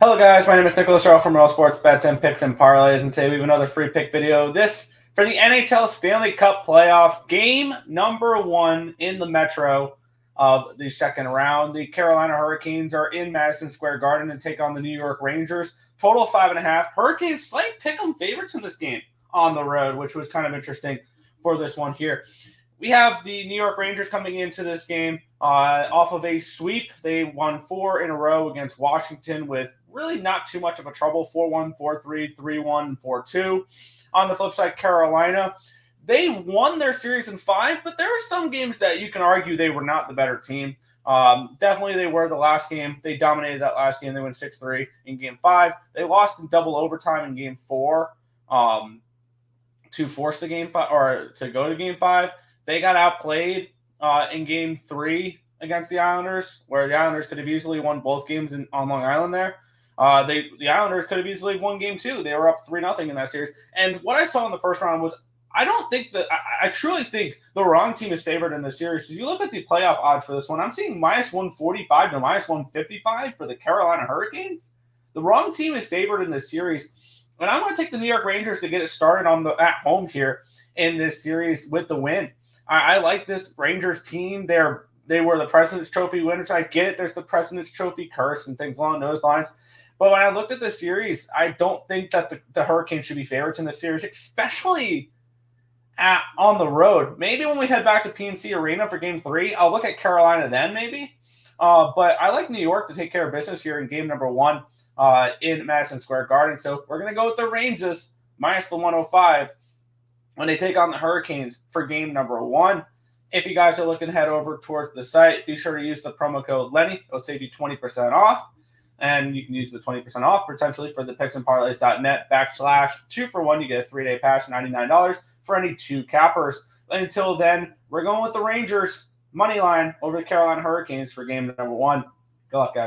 Hello, guys. My name is Nicholas Earle from Real Sports Bets and Picks and Parlays, and today we have another free pick video. This for the NHL Stanley Cup playoff game number one in the Metro of the second round. The Carolina Hurricanes are in Madison Square Garden and take on the New York Rangers. Total five and a half. Hurricanes slight pick 'em favorites in this game on the road, which was kind of interesting for this one here. We have the New York Rangers coming into this game uh, off of a sweep. They won four in a row against Washington with really not too much of a trouble 4 1, 4 3, 3 1, 4 2. On the flip side, Carolina, they won their series in five, but there are some games that you can argue they were not the better team. Um, definitely, they were the last game. They dominated that last game. They went 6 3 in game five. They lost in double overtime in game four um, to force the game five or to go to game five. They got outplayed uh, in game three against the Islanders, where the Islanders could have easily won both games in, on Long Island there. Uh, they the Islanders could have easily won game two. They were up three nothing in that series. And what I saw in the first round was I don't think that I, I, truly think the wrong team is favored in the series. If you look at the playoff odds for this one, I'm seeing minus 145 to minus 155 for the Carolina Hurricanes. The wrong team is favored in this series. And I'm going to take the New York Rangers to get it started on the at home here in this series with the win. I, I like this Rangers team. They're they were the President's Trophy winners. I get it. There's the President's Trophy curse and things along those lines. But when I looked at the series, I don't think that the, the Hurricanes should be favorites in the series, especially at, on the road. Maybe when we head back to PNC Arena for game three, I'll look at Carolina then, maybe. Uh, but I like New York to take care of business here in game number one uh, in Madison Square Garden. So we're going to go with the Rangers minus the 105 when they take on the Hurricanes for game number one. If you guys are looking to head over towards the site, be sure to use the promo code Lenny. It'll save you 20% off and you can use the 20% off potentially for the picksandparlays.net backslash two for one. You get a three day pass, $99 for any two cappers. Until then, we're going with the Rangers money line over the Carolina Hurricanes for game number one. Good luck, guys.